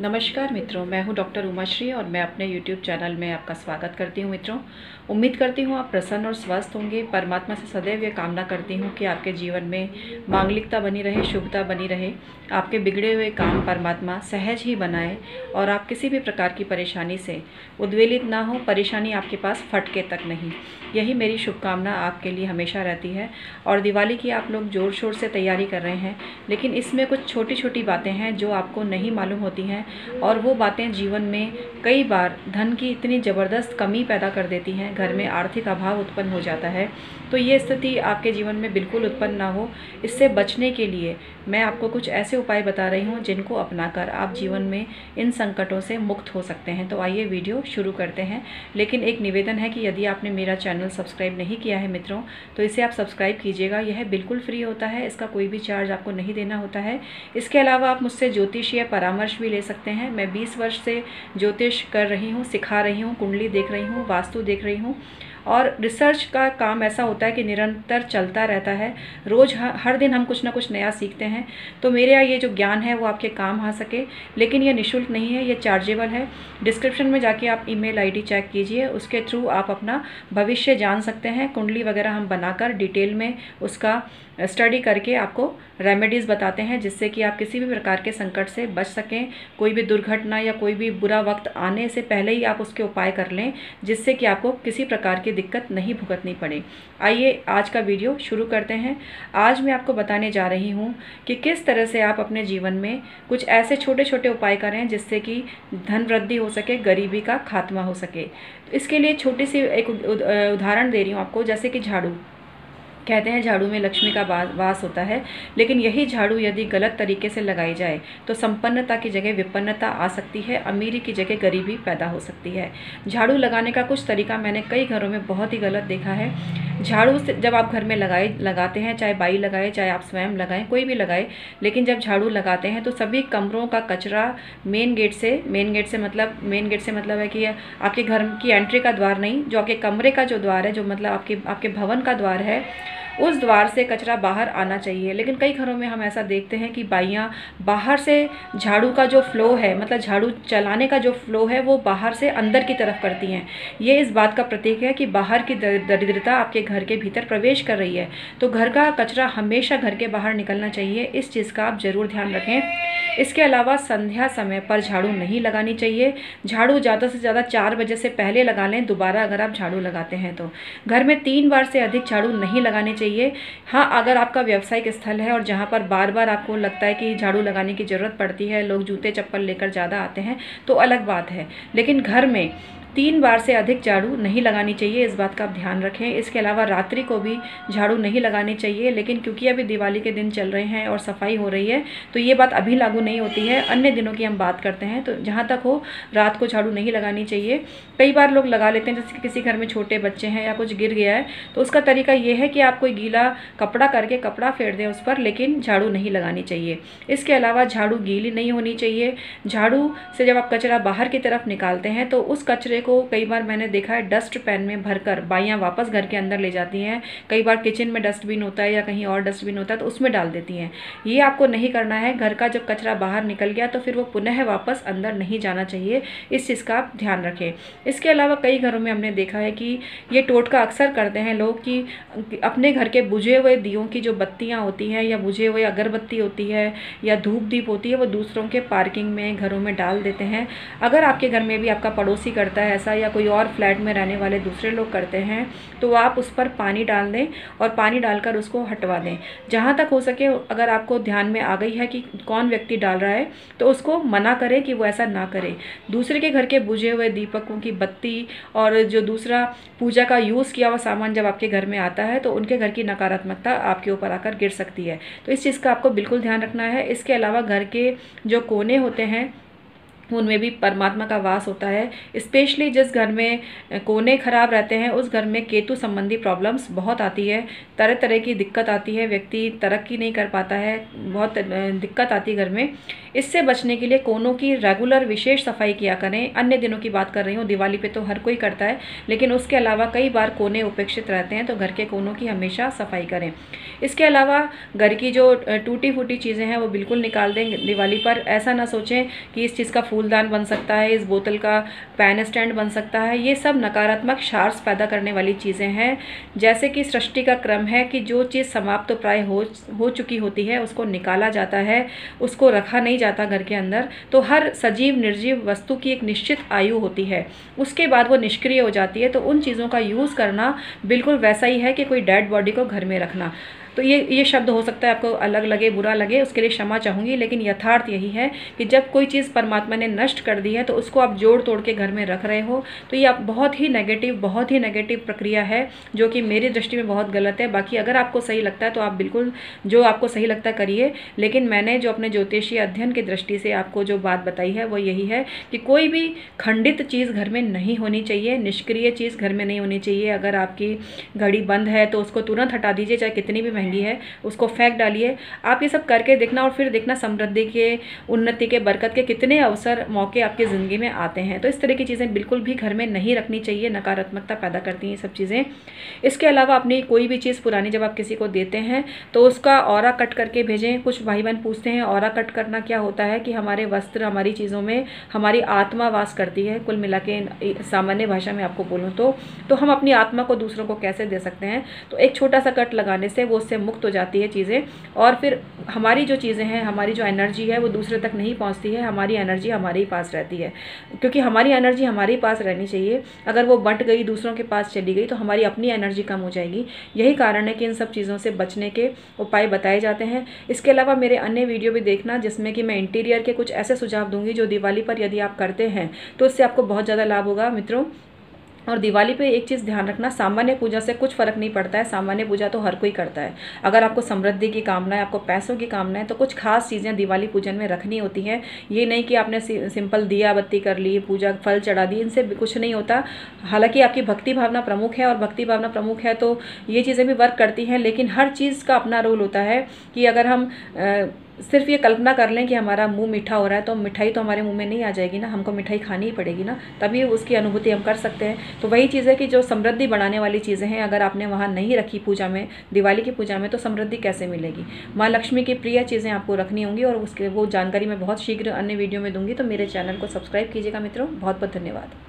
नमस्कार मित्रों, मैं हूँ डॉक्टर उमाश्री और मैं अपने यूट्यूब चैनल में आपका स्वागत करती हूँ मित्रों। उम्मीद करती हूँ आप प्रसन्न और स्वस्थ होंगे। परमात्मा से सदैव ये कामना करती हूँ कि आपके जीवन में मांगलिकता बनी रहे, शुभता बनी रहे। आपके बिगड़े हुए काम परमात्मा सहज ही बनाए और आप किसी भी प्रकार की परेशानी से उद्वेलित ना हो। परेशानी आपके पास फटके तक नहीं। यही मेरी शुभकामना आपके लिए हमेशा रहती है और दिवाली की आप लोग ज़ोर शोर से तैयारी कर रहे हैं, लेकिन इसमें कुछ छोटी छोटी बातें हैं जो आपको नहीं मालूम होती हैं। और वो बातें जीवन में कई बार धन की इतनी ज़बरदस्त कमी पैदा कर देती हैं, घर में आर्थिक अभाव उत्पन्न हो जाता है। तो ये स्थिति आपके जीवन में बिल्कुल उत्पन्न ना हो। इससे बचने के लिए मैं आपको कुछ ऐसे उपाय बता रही हूँ जिनको अपनाकर आप जीवन में इन संकटों से मुक्त हो सकते हैं। तो आइए वीडियो शुरू करते हैं। लेकिन एक निवेदन है कि यदि आपने मेरा चैनल सब्सक्राइब नहीं किया है मित्रों तो इसे आप सब्सक्राइब कीजिएगा। यह बिल्कुल फ्री होता है। इसका कोई भी चार्ज आपको नहीं देना होता है। इसके अलावा आप मुझसे ज्योतिषीय परामर्श भी ले सकते हैं। मैं बीस वर्ष से ज्योतिष कर रही हूँ, सिखा रही हूँ, कुंडली देख रही हूँ, वास्तु देख रही हूँ। और रिसर्च का काम ऐसा होता है कि निरंतर चलता रहता है। रोज़ हर दिन हम कुछ ना कुछ नया सीखते हैं। तो मेरे यहाँ ये जो ज्ञान है वो आपके काम आ सके, लेकिन ये निःशुल्क नहीं है, ये चार्जेबल है। डिस्क्रिप्शन में जाके आप ईमेल आईडी चेक कीजिए, उसके थ्रू आप अपना भविष्य जान सकते हैं। कुंडली वगैरह हम बनाकर डिटेल में उसका स्टडी करके आपको रेमेडीज़ बताते हैं, जिससे कि आप किसी भी प्रकार के संकट से बच सकें। कोई भी दुर्घटना या कोई भी बुरा वक्त आने से पहले ही आप उसके उपाय कर लें, जिससे कि आपको किसी प्रकार की दिक्कत नहीं भुगतनी पड़े। आइए आज का वीडियो शुरू करते हैं। आज मैं आपको बताने जा रही हूँ कि किस तरह से आप अपने जीवन में कुछ ऐसे छोटे छोटे उपाय करें जिससे कि धन वृद्धि हो सके, गरीबी का खात्मा हो सके। इसके लिए छोटी सी एक उदाहरण दे रही हूँ आपको, जैसे कि झाड़ू। कहते हैं झाड़ू में लक्ष्मी का वास होता है, लेकिन यही झाड़ू यदि गलत तरीके से लगाई जाए तो संपन्नता की जगह विपन्नता आ सकती है, अमीरी की जगह गरीबी पैदा हो सकती है। झाड़ू लगाने का कुछ तरीका मैंने कई घरों में बहुत ही गलत देखा है। झाड़ू से, जब आप घर में लगाए, लगाते हैं, चाहे बाई लगाए, चाहे आप स्वयं लगाएँ, कोई भी लगाए, लेकिन जब झाड़ू लगाते हैं तो सभी कमरों का कचरा मेन गेट से, मेन गेट से मतलब मेन गेट से मतलब है कि आपके घर की एंट्री का द्वार नहीं, जो आपके कमरे का जो द्वार है, जो मतलब आपके आपके भवन का द्वार है उस द्वार से कचरा बाहर आना चाहिए। लेकिन कई घरों में हम ऐसा देखते हैं कि बाइयाँ बाहर से झाड़ू का जो फ्लो है मतलब झाड़ू चलाने का जो फ्लो है, वो बाहर से अंदर की तरफ़ करती हैं। ये इस बात का प्रतीक है कि बाहर की दरिद्रता आपके घर के भीतर प्रवेश कर रही है। तो घर का कचरा हमेशा घर के बाहर निकलना चाहिए, इस चीज़ का आप ज़रूर ध्यान रखें। इसके अलावा संध्या समय पर झाड़ू नहीं लगानी चाहिए। झाड़ू ज़्यादा से ज़्यादा चार बजे से पहले लगा लें, दोबारा अगर आप झाड़ू लगाते हैं तो। घर में तीन बार से अधिक झाड़ू नहीं लगानी चाहिए चाहिए। हाँ अगर आपका व्यवसायिक स्थल है और जहाँ पर बार बार आपको लगता है कि झाड़ू लगाने की ज़रूरत पड़ती है, लोग जूते चप्पल लेकर ज़्यादा आते हैं तो अलग बात है। लेकिन घर में तीन बार से अधिक झाड़ू नहीं लगानी चाहिए, इस बात का आप ध्यान रखें। इसके अलावा रात्रि को भी झाड़ू नहीं लगानी चाहिए, लेकिन क्योंकि अभी दिवाली के दिन चल रहे हैं और सफ़ाई हो रही है तो ये बात अभी लागू नहीं होती है। अन्य दिनों की हम बात करते हैं तो जहाँ तक हो, रात को झाड़ू नहीं लगानी चाहिए। कई बार लोग लगा लेते हैं, जैसे किसी घर में छोटे बच्चे हैं या कुछ गिर गया है तो उसका तरीका ये है कि आप कोई गीला कपड़ा करके कपड़ा फेर दें उस पर, लेकिन झाड़ू नहीं लगानी चाहिए। इसके अलावा झाड़ू गीली नहीं होनी चाहिए। झाड़ू से जब आप कचरा बाहर की तरफ़ निकालते हैं तो उस कचरे को कई बार मैंने देखा है, डस्ट पैन में भरकर बाइयाँ वापस घर के अंदर ले जाती हैं। कई बार किचन में डस्टबिन होता है या कहीं और डस्टबिन होता है तो उसमें डाल देती हैं। ये आपको नहीं करना है, घर का जब कचरा बाहर निकल गया तो फिर वो पुनः वापस अंदर नहीं जाना चाहिए। इस चीज़ का आप ध्यान रखें। इसके अलावा कई घरों में हमने देखा है कि ये टोटका अक्सर करते हैं लोग कि अपने घर के बुझे हुए दियों की जो बत्तियाँ होती हैं या बुझे हुए अगरबत्ती होती है या धूप दीप होती है, वो दूसरों के पार्किंग में, घरों में डाल देते हैं। अगर आपके घर में भी आपका पड़ोसी करता है ऐसा या कोई और फ्लैट में रहने वाले दूसरे लोग करते हैं तो आप उस पर पानी डाल दें और पानी डालकर उसको हटवा दें। जहाँ तक हो सके अगर आपको ध्यान में आ गई है कि कौन व्यक्ति डाल रहा है तो उसको मना करें कि वो ऐसा ना करे। दूसरे के घर के बुझे हुए दीपकों की बत्ती और जो दूसरा पूजा का यूज़ किया हुआ सामान जब आपके घर में आता है तो उनके घर की नकारात्मकता आपके ऊपर आकर गिर सकती है। तो इस चीज़ का आपको बिल्कुल ध्यान रखना है। इसके अलावा घर के जो कोने होते हैं उनमें भी परमात्मा का वास होता है। स्पेशली जिस घर में कोने खराब रहते हैं, उस घर में केतु संबंधी प्रॉब्लम्स बहुत आती है। तरह तरह की दिक्कत आती है, व्यक्ति तरक्की नहीं कर पाता है, बहुत दिक्कत आती है घर में। इससे बचने के लिए कोनों की रेगुलर विशेष सफ़ाई किया करें। अन्य दिनों की बात कर रही हूँ, दिवाली पे तो हर कोई करता है, लेकिन उसके अलावा कई बार कोने उपेक्षित रहते हैं तो घर के कोनों की हमेशा सफ़ाई करें। इसके अलावा घर की जो टूटी फूटी चीज़ें हैं, वो बिल्कुल निकाल दें दिवाली पर। ऐसा ना सोचें कि इस चीज़ का फूलदान बन सकता है, इस बोतल का पैन स्टैंड बन सकता है। ये सब नकारात्मक शार्स पैदा करने वाली चीज़ें हैं। जैसे कि सृष्टि का क्रम है कि जो चीज़ समाप्त तो प्राय हो हो चुकी होती है, उसको निकाला जाता है, उसको रखा नहीं जाता घर के अंदर। तो हर सजीव, निर्जीव वस्तु की एक निश्चित आयु होती है। उसके बाद वो निष्क्रिय हो जाती है। तो उन चीज़ों का यूज़ करना बिल्कुल वैसा ही है कि कोई डेड बॉडी को घर में रखना। तो ये ये शब्द हो सकता है आपको अलग लगे, बुरा लगे, उसके लिए क्षमा चाहूँगी, लेकिन यथार्थ यही है कि जब कोई चीज़ परमात्मा ने नष्ट कर दी है तो उसको आप जोड़ तोड़ के घर में रख रहे हो। तो ये आप बहुत ही नेगेटिव बहुत ही नेगेटिव प्रक्रिया है, जो कि मेरी दृष्टि में बहुत गलत है। बाकी अगर आपको सही लगता है तो आप बिल्कुल, जो आपको सही लगता है, करिए। लेकिन मैंने जो अपने ज्योतिषीय अध्ययन की दृष्टि से आपको जो बात बताई है, वो यही है कि कोई भी खंडित चीज़ घर में नहीं होनी चाहिए, निष्क्रिय चीज़ घर में नहीं होनी चाहिए। अगर आपकी घड़ी बंद है तो उसको तुरंत हटा दीजिए, चाहे कितनी भी है उसको फेंक डालिए। आप ये सब करके देखना और फिर देखना समृद्धि के, उन्नति के, बरकत के कितने अवसर मौके आपकी ज़िंदगी में आते हैं। तो इस तरह की चीज़ें बिल्कुल भी घर में नहीं रखनी चाहिए, नकारात्मकता पैदा करती हैं सब चीज़ें। इसके अलावा अपनी कोई भी चीज़ पुरानी जब आप किसी को देते हैं तो उसका और कट करके भेजें। कुछ भाई बहन पूछते हैं, और कट करना क्या होता है कि हमारे वस्त्र हमारी चीज़ों में हमारी आत्मा वास करती है? कुल मिला के सामान्य भाषा में आपको बोलूँ तो। तो हम अपनी आत्मा को दूसरों को कैसे दे सकते हैं? तो एक छोटा सा कट लगाने से वो उससे मुक्त हो जाती है चीज़ें। और फिर हमारी जो चीज़ें हैं, हमारी जो एनर्जी है, वो दूसरे तक नहीं पहुँचती है। हमारी एनर्जी हमारे ही पास रहती है। क्योंकि हमारी एनर्जी हमारे ही पास रहनी चाहिए। अगर वो बंट गई, दूसरों के पास चली गई तो हमारी अपनी एनर्जी कम हो जाएगी। यही कारण है कि इन सब चीज़ों से बचने के उपाय बताए जाते हैं। इसके अलावा मेरे अन्य वीडियो भी देखना, जिसमें कि मैं इंटीरियर के कुछ ऐसे सुझाव दूँगी, जो दिवाली पर यदि आप करते हैं तो इससे आपको बहुत ज़्यादा लाभ होगा। मित्रों और दिवाली पे एक चीज़ ध्यान रखना, सामान्य पूजा से कुछ फ़र्क नहीं पड़ता है। सामान्य पूजा तो हर कोई करता है। अगर आपको समृद्धि की कामना है, आपको पैसों की कामना है तो कुछ खास चीज़ें दिवाली पूजन में रखनी होती हैं। ये नहीं कि आपने सिंपल दिया बत्ती कर ली, पूजा, फल चढ़ा दी, इनसे कुछ नहीं होता। हालाँकि आपकी भक्ति भावना प्रमुख है और भक्ति भावना प्रमुख है तो ये चीज़ें भी वर्क करती हैं, लेकिन हर चीज़ का अपना रोल होता है कि अगर हम सिर्फ़ ये कल्पना कर लें कि हमारा मुँह मीठा हो रहा है तो मिठाई तो हमारे मुँह में नहीं आ जाएगी ना, हमको मिठाई खानी ही पड़ेगी ना, तभी उसकी अनुभूति हम कर सकते हैं। तो वही चीज़ है कि जो समृद्धि बढ़ाने वाली चीज़ें हैं, अगर आपने वहाँ नहीं रखी पूजा में, दिवाली की पूजा में तो समृद्धि कैसे मिलेगी? माँ लक्ष्मी की प्रिय चीज़ें आपको रखनी होंगी और उसके, वो जानकारी मैं बहुत शीघ्र अन्य वीडियो में दूँगी तो मेरे चैनल को सब्सक्राइब कीजिएगा मित्रों। बहुत बहुत धन्यवाद।